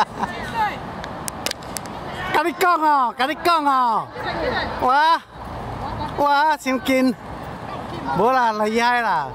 甲你讲哦，甲你讲哦，我我真紧，无啦，厉害啦。